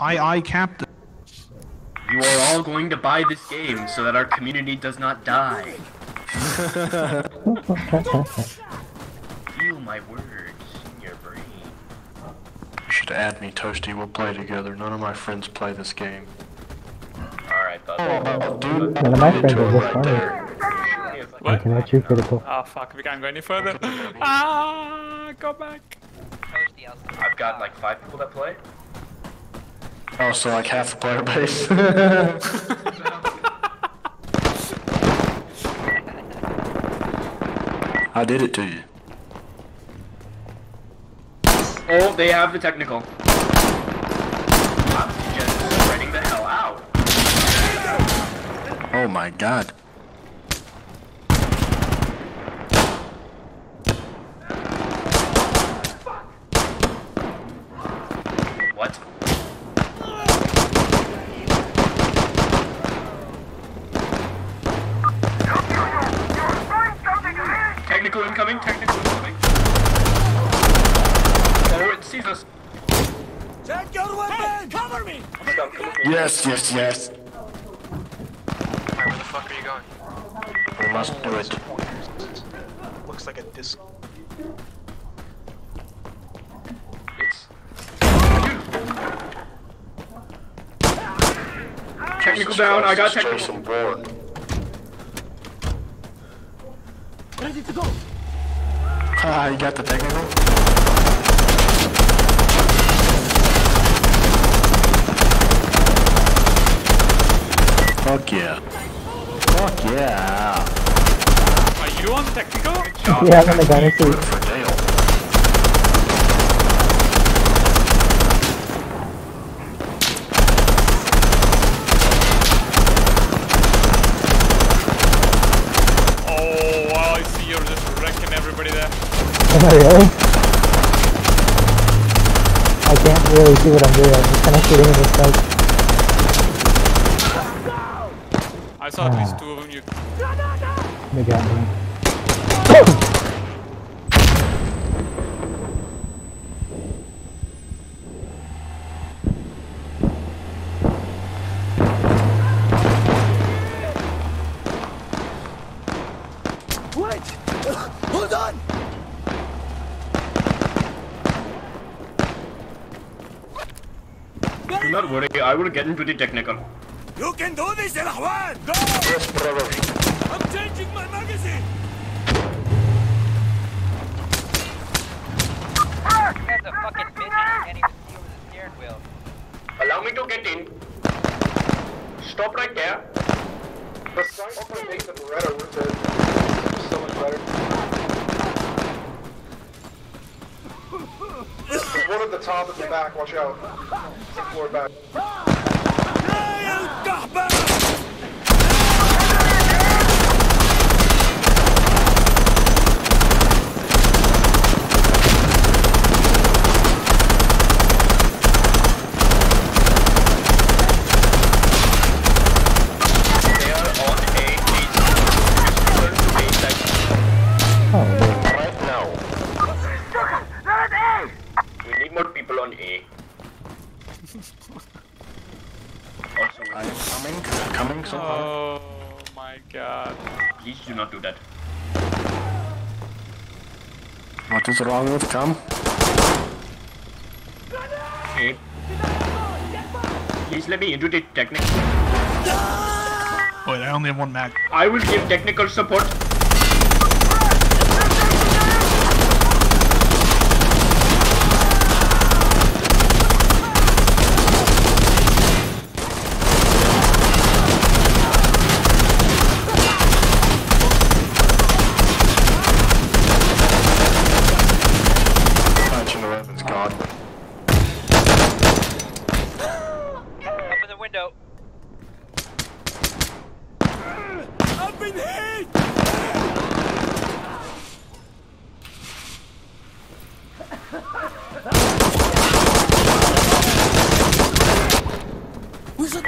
Aye, aye, Captain. You are all going to buy this game so that our community does not die. Feel my words in your brain. You should add me, Toasty. We'll play together. None of my friends play this game. Alright, bud. Oh, dude. None of my friends are this right funny. there. I can let you critical. Oh fuck, we can't go any further. Ah, go back. I've got like five people that play. Oh, so like half the player base. I did it to you. Oh, they have the technical. I'm just spreading the hell out. Oh my god. What? Technical incoming, technical incoming. Oh, it sees us. Check your weapon! cover me! Yes, yes, yes. Where the fuck are you going? We must do it. Looks like a disc. It's... Technical down, I got technical. Jason Bourne. Ready to go! Ah, you got the technical? Fuck yeah. Fuck yeah. Are you on technical? Yeah, I'm in the gunner seat. Good for Dale. Oh wow, I see you're just wrecking everybody there. Am I really? I can't really see what I'm doing. I'm just kind of shooting at this like, I saw at least Ah. two of them. You they got me. Do not worry, I will get into the technical. You can do this, El Juan! Go! Yes, brother. I'm changing my magazine! This guy's a fucking midget. He can't even see over the steering wheel. Allow me to get in. Stop right there. The signs on Nathan Beretta were the so much better. There's one at the top at the back, watch out. Floor back. Coming. Coming so far. Oh my god. please do not do that. What is wrong with come? A. Please let me into the technical. Wait, I only have one mag. I will give technical support. Punching the weapons, God. Open the window. I've been hit!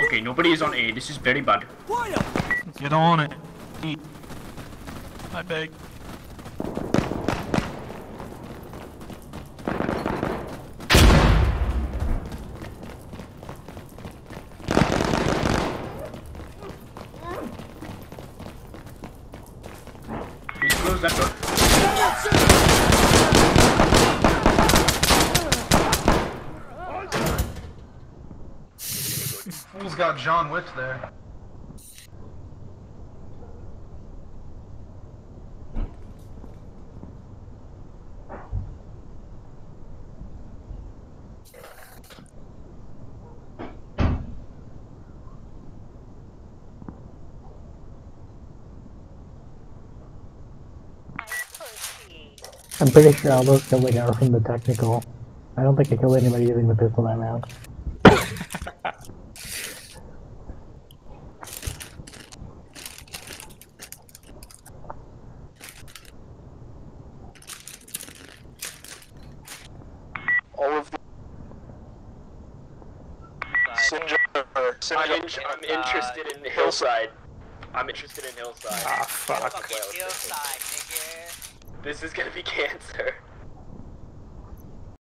Okay, nobody is on A. This is very bad. Get on it. I beg. That door. Fool's got John Wick there. I'm pretty sure all those kills I got were from the technical. I don't think I killed anybody using the pistol that round. All of the Sinjar, I'm, Sinjar, in- I'm interested in Hillside. I'm interested in Hillside. Ah, fuck. Hillside, nigga. This is gonna be cancer.